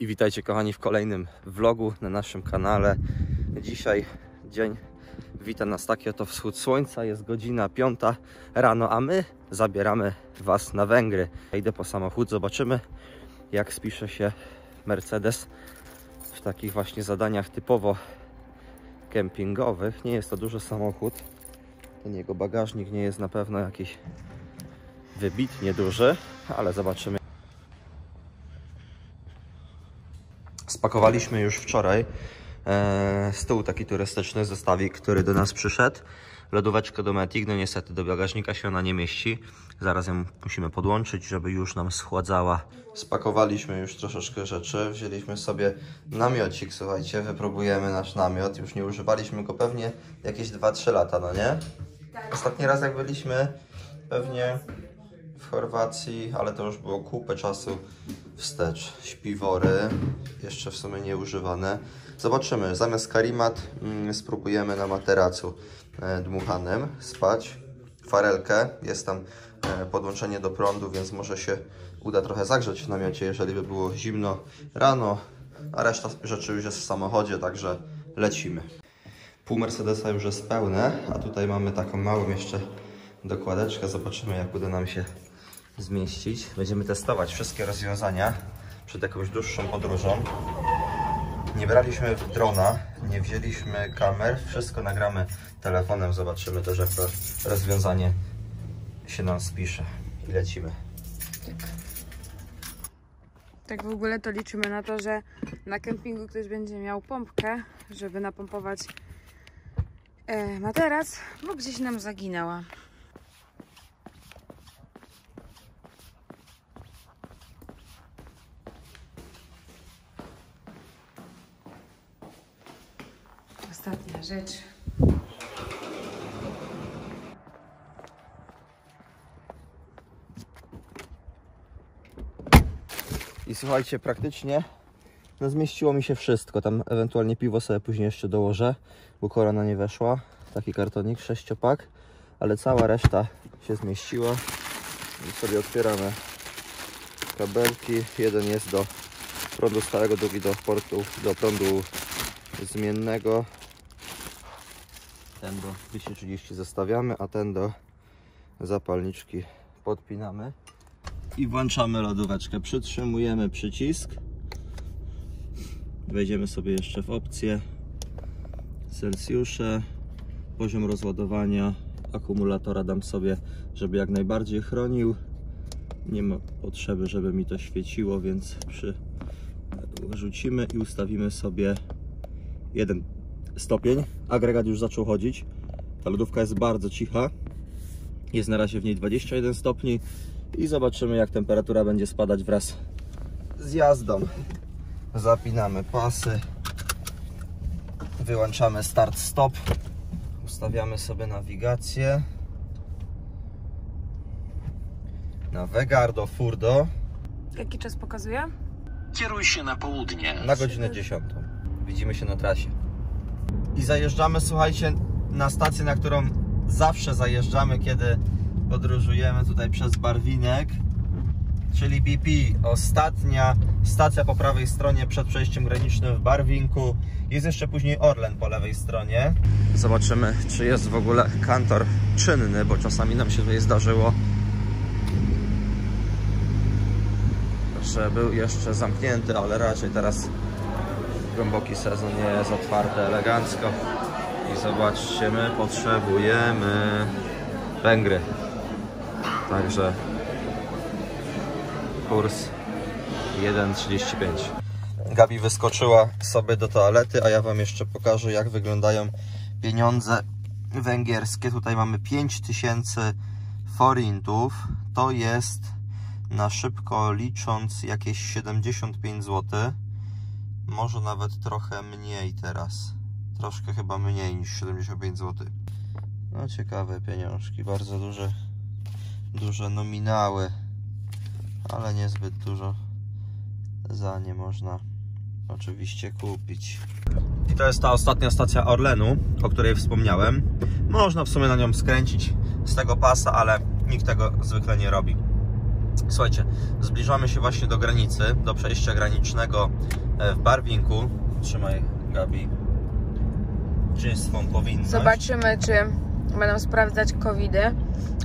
I witajcie kochani w kolejnym vlogu na naszym kanale. Dzisiaj dzień wita nas taki oto wschód słońca. Jest godzina 5 rano, a my zabieramy Was na Węgry. Idę po samochód, zobaczymy jak spisze się Mercedes w takich właśnie zadaniach typowo kempingowych. Nie jest to duży samochód. Ten jego bagażnik nie jest na pewno jakiś wybitnie duży, ale zobaczymy. Spakowaliśmy już wczoraj e, stół taki turystyczny, zestawik, który do nas przyszedł. Lodóweczkę do Matic, no niestety do bagażnika się ona nie mieści. Zaraz ją musimy podłączyć, żeby już nam schładzała. Spakowaliśmy już troszeczkę rzeczy, wzięliśmy sobie namiocik, słuchajcie, wypróbujemy nasz namiot. Już nie używaliśmy go pewnie jakieś 2-3 lata, no nie? Ostatni raz jak byliśmy pewnie w Chorwacji, ale to już było kupę czasu wstecz. Śpiwory, jeszcze w sumie nieużywane. Zobaczymy, zamiast karimat mm, spróbujemy na materacu e, dmuchanym spać. Farelkę, jest tam e, podłączenie do prądu, więc może się uda trochę zagrzeć w namiocie, jeżeli by było zimno rano, a reszta rzeczy już jest w samochodzie, także lecimy. Pół Mercedesa już jest pełne, a tutaj mamy taką małą jeszcze dokładeczkę. Zobaczymy jak uda nam się zmieścić. Będziemy testować wszystkie rozwiązania przed jakąś dłuższą podróżą. Nie braliśmy drona, nie wzięliśmy kamer, wszystko nagramy telefonem, zobaczymy też jak to rozwiązanie się nam spisze i lecimy. Tak w ogóle to liczymy na to, że na kempingu ktoś będzie miał pompkę, żeby napompować e, materac, bo gdzieś nam zaginęła. Ostatnia rzecz. I słuchajcie, praktycznie no zmieściło mi się wszystko. Tam ewentualnie piwo sobie później jeszcze dołożę, bo korona nie weszła. Taki kartonik, sześciopak, ale cała reszta się zmieściła. I sobie otwieramy kabelki. Jeden jest do prądu stałego, drugi do portu, do prądu zmiennego. Ten do 230 zostawiamy, a ten do zapalniczki podpinamy i włączamy lodóweczkę. Przytrzymujemy przycisk. Wejdziemy sobie jeszcze w opcję Celsjusze. Poziom rozładowania akumulatora dam sobie, żeby jak najbardziej chronił. Nie ma potrzeby, żeby mi to świeciło, więc przy... rzucimy i ustawimy sobie jeden stopień. Agregat już zaczął chodzić. Ta lodówka jest bardzo cicha. Jest na razie w niej 21 stopni i zobaczymy jak temperatura będzie spadać wraz z jazdą. Zapinamy pasy, wyłączamy start stop, ustawiamy sobie nawigację na Vegardo Furdo Jaki czas pokazuje? Kieruj się na południe. na godzinę 10. Widzimy się na trasie. I zajeżdżamy, słuchajcie, na stację, na którą zawsze zajeżdżamy, kiedy podróżujemy tutaj przez Barwinek, czyli BP. Ostatnia stacja po prawej stronie przed przejściem granicznym w Barwinku. Jest jeszcze później Orlen po lewej stronie. Zobaczymy, czy jest w ogóle kantor czynny, bo czasami nam się tutaj zdarzyło, że był jeszcze zamknięty, ale raczej teraz głęboki sezon jest otwarty elegancko. I zobaczcie, my potrzebujemy Węgry. Także kurs 1,35. Gabi wyskoczyła sobie do toalety, a ja Wam jeszcze pokażę, jak wyglądają pieniądze węgierskie. Tutaj mamy 5000 forintów. To jest na szybko licząc jakieś 75 zł. Może nawet trochę mniej teraz. Troszkę chyba mniej niż 75 zł. No ciekawe pieniążki, bardzo duże, duże nominały, ale niezbyt dużo za nie można oczywiście kupić. I to jest ta ostatnia stacja Orlenu, o której wspomniałem. Można w sumie na nią skręcić z tego pasa, ale nikt tego zwykle nie robi. Słuchajcie, zbliżamy się właśnie do granicy, do przejścia granicznego e, w Barwinku. Trzymaj, Gabi. Czy jest swą powinność? Zobaczymy, czy będą sprawdzać covidy.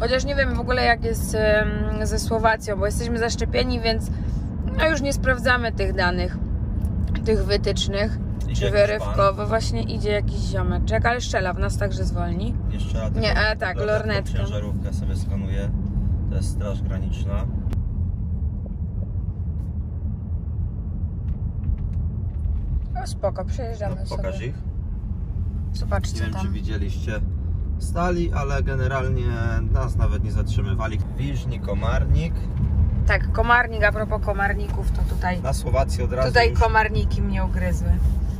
Chociaż nie wiem w ogóle jak jest ze Słowacją, bo jesteśmy zaszczepieni, więc no już nie sprawdzamy tych danych, tych wytycznych. Idzie Czy wyrywkowo właśnie idzie jakiś ziomeczek, ale szczela w nas także zwolni. pan. Jeszcze raz Nie, a tak, lornetkę. Ciężarówkę sobie skanuję. To jest Straż Graniczna. O spoko, przejeżdżamy No, pokaż sobie. ich. Nie Zobaczcie wiem, czy widzieliście. Stali, ale generalnie nas nawet nie zatrzymywali. Wiżni, Komarnik. Tak, komarnik, a propos komarników, to tutaj, Na Słowacji od razu tutaj już komarniki mnie ugryzły.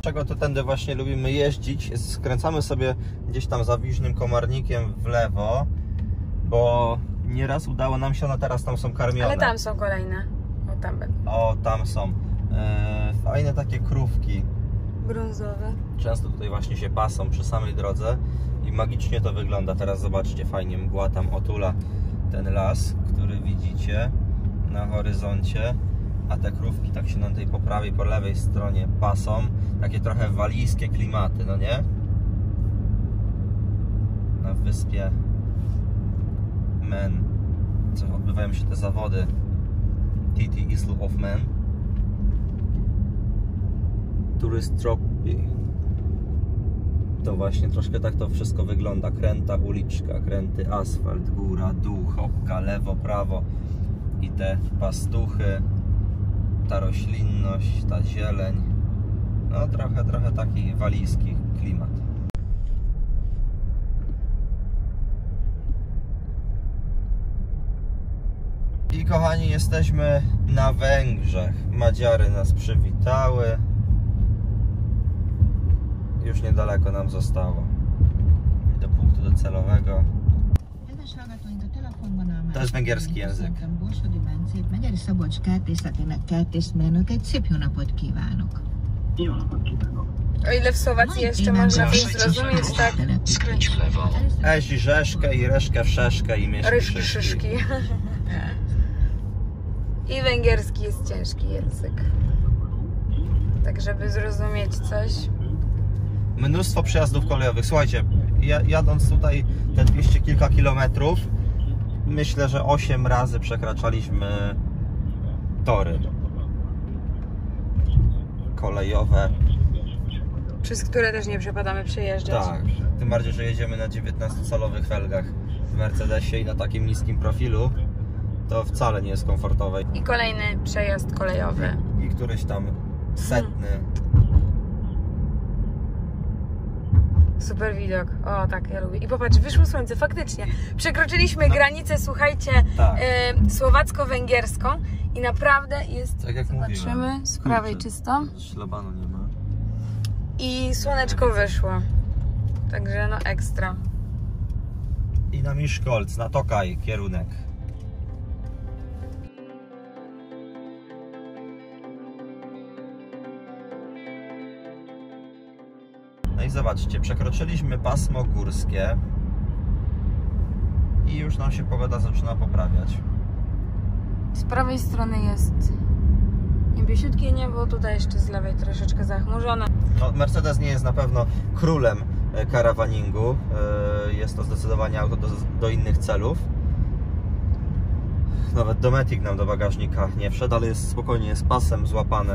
Czego to tędy właśnie lubimy jeździć? Skręcamy sobie gdzieś tam za Wiżnym Komarnikiem w lewo, bo nieraz udało nam się, no teraz tam są karmione. Ale tam są kolejne. O, tam będą. O, tam są. E, fajne takie krówki. Brązowe. Często tutaj właśnie się pasą przy samej drodze i magicznie to wygląda. Teraz zobaczcie, fajnie mgła tam otula ten las, który widzicie na horyzoncie. A te krówki tak się na tej po prawej, po lewej stronie pasą. Takie trochę walijskie klimaty, no nie? Na wyspie Men, co odbywają się te zawody TT Isle of Men. Tourist Trophy. To właśnie troszkę tak to wszystko wygląda. Kręta uliczka, kręty asfalt, góra, dół, hopka, lewo, prawo i te pastuchy, ta roślinność, ta zieleń. No trochę, trochę taki walijski klimat. I kochani, jesteśmy na Węgrzech. Madziary nas przywitały. Już niedaleko nam zostało. Do punktu docelowego. To jest węgierski język. Borsodi Bencét, Megyeri Szabolcs kertészetének kertészmérnökét, szép jó napot kívánok! O ile w Słowacji jeszcze można coś zrozumieć, tak Skręć w lewo. Eś i rzeszkę i reszkę w szeszkę i mieszki ryszki, szyszki. szyszki. I węgierski jest ciężki język. Tak, żeby zrozumieć coś. Mnóstwo przejazdów kolejowych. Słuchajcie, ja- jadąc tutaj te 200 kilka kilometrów, myślę, że 8 razy przekraczaliśmy tory kolejowe. Przez które też nie przepadamy przejeżdżać. Tak, tym bardziej, że jedziemy na 19-calowych felgach w Mercedesie i na takim niskim profilu, to wcale nie jest komfortowe. I kolejny przejazd kolejowy. I któryś tam setny. Super widok. O, tak, ja lubię. I popatrz, wyszło słońce, faktycznie. Przekroczyliśmy No. granicę, słuchajcie, Tak. e, słowacko-węgierską i naprawdę jest, Tak jak zobaczymy, mówiłem. z prawej Kurczę. czysto Szlabanu nie ma. i słoneczko wyszło. Także no ekstra. I na Miszkolc, na Tokaj kierunek. No i zobaczcie, przekroczyliśmy pasmo górskie i już nam się pogoda zaczyna poprawiać. Z prawej strony jest niebiesiutkie niebo, tutaj jeszcze z lewej troszeczkę zachmurzone. No, Mercedes nie jest na pewno królem e, karawaningu. E, Jest to zdecydowanie auto do, do innych celów. Nawet Dometic nam do bagażnika nie wszedł, ale jest spokojnie, jest pasem złapany.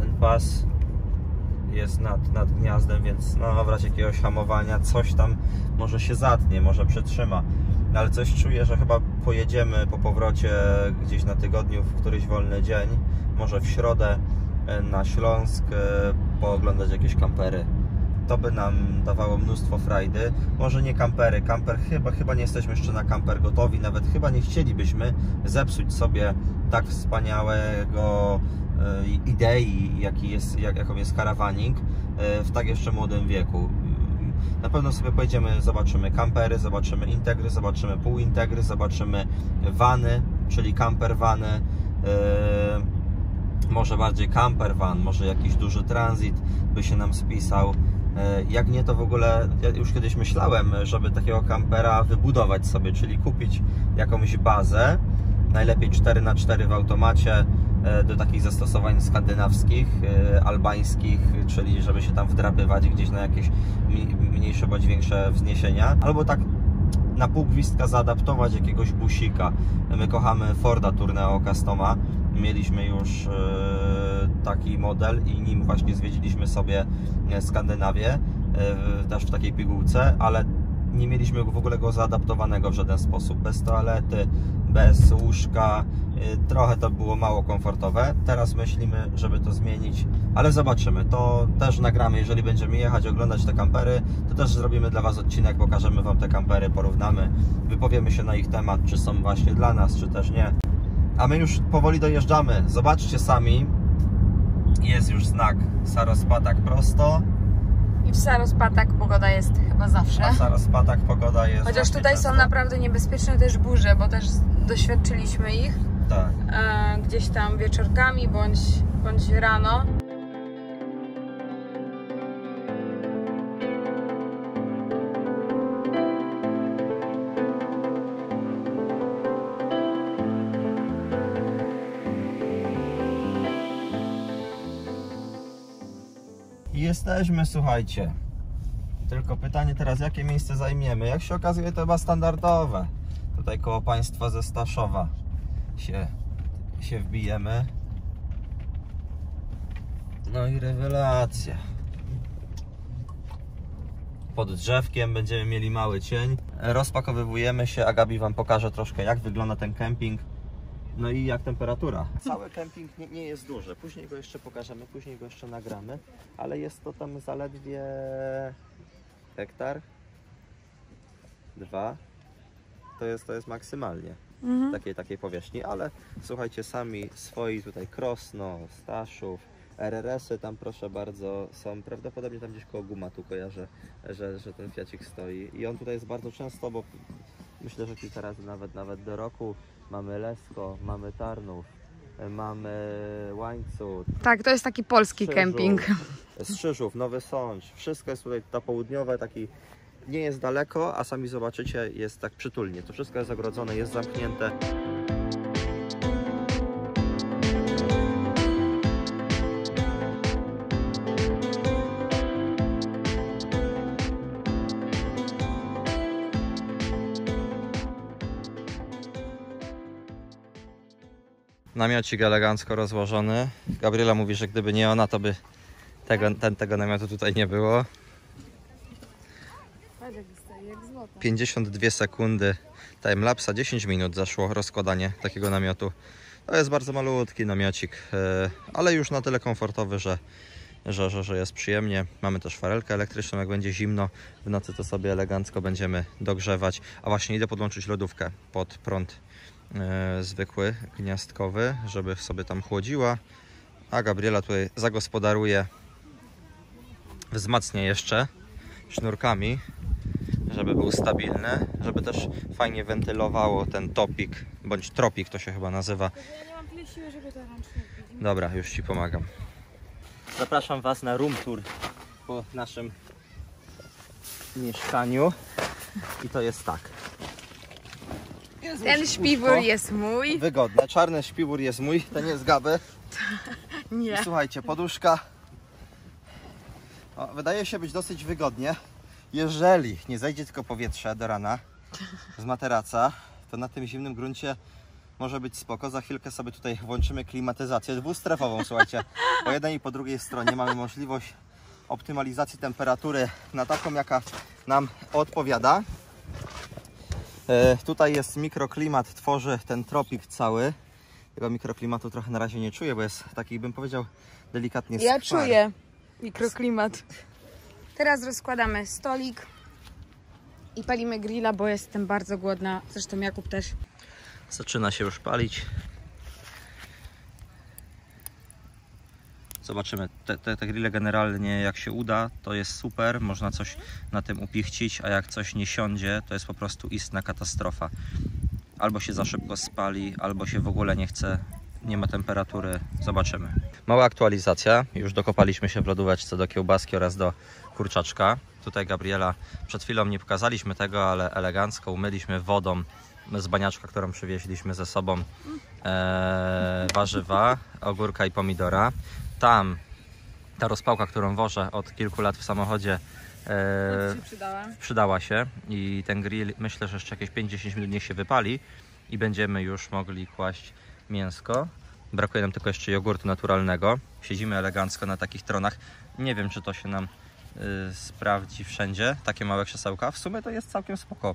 Ten pas jest nad, nad gniazdem, więc no, w razie jakiegoś hamowania coś tam może się zatnie, może przetrzyma. Ale coś czuję, że chyba pojedziemy po powrocie gdzieś na tygodniu w któryś wolny dzień, może w środę e, na Śląsk, e, pooglądać jakieś kampery. To by nam dawało mnóstwo frajdy. Może nie kampery, kamper chyba, chyba nie jesteśmy jeszcze na kamper gotowi, nawet chyba nie chcielibyśmy zepsuć sobie tak wspaniałego idei, jaki jest, jak, jaką jest karawaning e, w tak jeszcze młodym wieku. Na pewno sobie pojedziemy, zobaczymy kampery, zobaczymy integry, zobaczymy półintegry, zobaczymy vany, czyli camper vany, e, może bardziej camper van, może jakiś duży transit by się nam spisał. E, Jak nie, to w ogóle ja już kiedyś myślałem, żeby takiego kampera wybudować sobie, czyli kupić jakąś bazę Najlepiej 4x4 w automacie e, do takich zastosowań skandynawskich, e, albańskich, czyli żeby się tam wdrapywać gdzieś na jakieś mniejsze bądź większe wzniesienia. Albo tak na pół gwizdka zaadaptować jakiegoś busika. My kochamy Forda Tourneo Customa. Mieliśmy już e, taki model i nim właśnie zwiedziliśmy sobie e, Skandynawię, e, też w takiej pigułce, ale nie mieliśmy w ogóle go zaadaptowanego w żaden sposób. Bez toalety, bez łóżka. e, Trochę to było mało komfortowe. Teraz myślimy, żeby to zmienić, ale zobaczymy. To też nagramy, jeżeli będziemy jechać, oglądać te kampery, to też zrobimy dla Was odcinek, pokażemy Wam te kampery, porównamy, wypowiemy się na ich temat, czy są właśnie dla nas, czy też nie. A my już powoli dojeżdżamy. Zobaczcie sami. Jest już znak Sarospatak prosto, I w Sarospatach pogoda jest chyba zawsze. a Sarospatak pogoda jest. Chociaż tutaj są często. naprawdę niebezpieczne też burze, bo też doświadczyliśmy ich Tak. e, gdzieś tam wieczorkami bądź, bądź rano. Jesteśmy, słuchajcie. Tylko pytanie teraz, jakie miejsce zajmiemy? Jak się okazuje, to chyba standardowe. Tutaj koło państwa ze Staszowa się, się wbijemy. No i rewelacja. Pod drzewkiem będziemy mieli mały cień. Rozpakowywujemy się, a Gabi Wam pokaże troszkę, jak wygląda ten kemping. No i jak temperatura? Cały kemping nie, nie jest duży. Później go jeszcze pokażemy, później go jeszcze nagramy, ale jest to tam zaledwie hektar, dwa. To jest, to jest maksymalnie takiej, takiej powierzchni, ale słuchajcie, sami swoi tutaj Krosno, Staszów, RRS-y tam proszę bardzo są, prawdopodobnie tam gdzieś koło Gumatu kojarzę, że, że ten Fiacik stoi. I on tutaj jest bardzo często, bo myślę, że kilka razy nawet, nawet do roku mamy Lesko, mamy Tarnów, mamy Łańcut, Tak, to jest taki polski Strzyżów, kemping. Strzyżów, Nowy Sącz, wszystko jest tutaj ta południowe, taki nie jest daleko, a sami zobaczycie, jest tak przytulnie. To wszystko jest ogrodzone, jest zamknięte. Namiocik elegancko rozłożony. Gabriela mówi, że gdyby nie ona, to by tego, ten, tego namiotu tutaj nie było. 52 sekundy timelapsa, 10 minut zaszło rozkładanie takiego namiotu. To jest bardzo malutki namiocik, e, ale już na tyle komfortowy, że, że, że, że jest przyjemnie. Mamy też farelkę elektryczną, jak będzie zimno w nocy to sobie elegancko będziemy dogrzewać. A właśnie idę podłączyć lodówkę pod prąd e, zwykły, gniazdkowy, żeby sobie tam chłodziła. A Gabriela tutaj zagospodaruje, wzmacnia jeszcze sznurkami, żeby był stabilny, żeby też fajnie wentylowało ten topik, bądź tropik to się chyba nazywa. Ja nie mam tyle siły, żeby to ręcznie Dobra, już Ci pomagam. Zapraszam Was na room tour po naszym mieszkaniu. I to jest tak. Jest Ten łóżko. śpiwór jest mój. Wygodne. Czarny śpiwór jest mój, ten jest Gaby. I Nie. słuchajcie, poduszka o, wydaje się być dosyć wygodnie. Jeżeli nie zejdzie tylko powietrze do rana z materaca, to na tym zimnym gruncie może być spoko. Za chwilkę sobie tutaj włączymy klimatyzację dwustrefową, słuchajcie. Po jednej i po drugiej stronie mamy możliwość optymalizacji temperatury na taką, jaka nam odpowiada. E, tutaj jest mikroklimat, tworzy ten tropik cały. Tego mikroklimatu trochę na razie nie czuję, bo jest taki, bym powiedział, delikatnie Ja skwar. czuję mikroklimat. Teraz rozkładamy stolik i palimy grilla, bo jestem bardzo głodna. Zresztą Jakub też. Zaczyna się już palić. Zobaczymy. Te, te, te grille generalnie jak się uda, to jest super. Można coś na tym upichcić, a jak coś nie siądzie, to jest po prostu istna katastrofa. Albo się za szybko spali, albo się w ogóle nie chce, nie ma temperatury. Zobaczymy. Mała aktualizacja. Już dokopaliśmy się w lodóweczce do kiełbaski oraz do kurczaczka. Tutaj Gabriela, przed chwilą nie pokazaliśmy tego, ale elegancko umyliśmy wodą z baniaczka, którą przywieźliśmy ze sobą e, warzywa, ogórka i pomidora. Tam ta rozpałka, którą wożę od kilku lat w samochodzie e, się przydała. przydała się i ten grill myślę, że jeszcze jakieś 5-10 minut niech się wypali i będziemy już mogli kłaść mięsko. Brakuje nam tylko jeszcze jogurtu naturalnego. Siedzimy elegancko na takich tronach. Nie wiem, czy to się nam y, sprawdzi wszędzie, takie małe krzesełka. W sumie to jest całkiem spoko.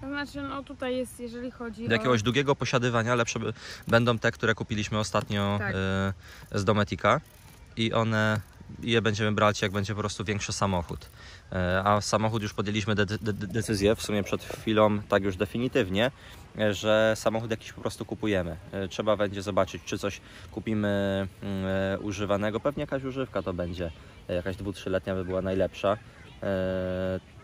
To znaczy, no tutaj jest, jeżeli chodzi Do jakiegoś długiego posiadywania lepsze będą te, które kupiliśmy ostatnio Tak. y, z Dometika i one je będziemy brać jak będzie po prostu większy samochód. E, A samochód już podjęliśmy de- de- de- decyzję, w sumie przed chwilą, tak już definitywnie, e, że samochód jakiś po prostu kupujemy. E, Trzeba będzie zobaczyć, czy coś kupimy mm, używanego. Pewnie jakaś używka to będzie. Jakaś dwu, trzyletnia by była najlepsza.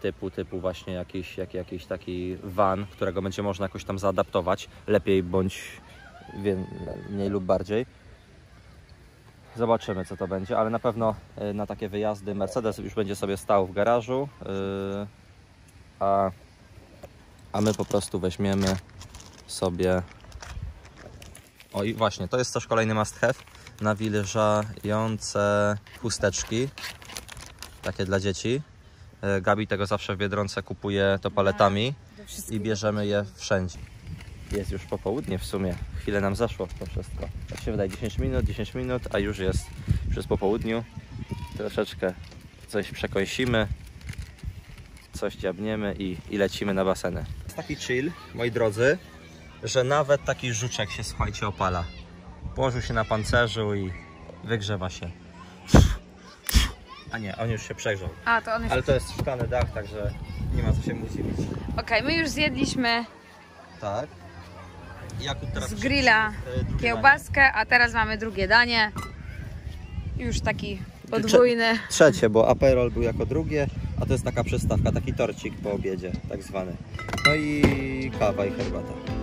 Typu, typu właśnie jakiś, jak, jakiś taki van, którego będzie można jakoś tam zaadaptować. Lepiej bądź mniej lub bardziej. Zobaczymy, co to będzie, ale na pewno y, na takie wyjazdy Mercedes już będzie sobie stał w garażu, y, a, a my po prostu weźmiemy sobie. O i właśnie, to jest też kolejny must have. Nawilżające chusteczki, takie dla dzieci. Y, Gabi tego zawsze w Biedronce kupuje to paletami i bierzemy je wszędzie. Jest już popołudnie w sumie. Chwilę nam zaszło to wszystko. Tak się wydaje 10 minut, 10 minut, a już jest przez popołudniu. Troszeczkę coś przekąsimy, coś dziabniemy i, i lecimy na baseny. Jest taki chill, moi drodzy, że nawet taki żuczek się, słuchajcie, opala. Położył się na pancerzu i wygrzewa się. A nie, on już się przegrzał. A, to on jest... Ale to jest szklany dach, także nie ma co się mu dziwić. Okej, my już zjedliśmy Tak. Jakub teraz z grilla e, kiełbaskę, a teraz mamy drugie danie. Już taki podwójny. Trzecie, bo aperol był jako drugie, a to jest taka przystawka, taki torcik po obiedzie, tak zwany. No i kawa i herbata.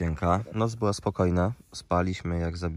Okienka. Noc była spokojna. Spaliśmy jak zabi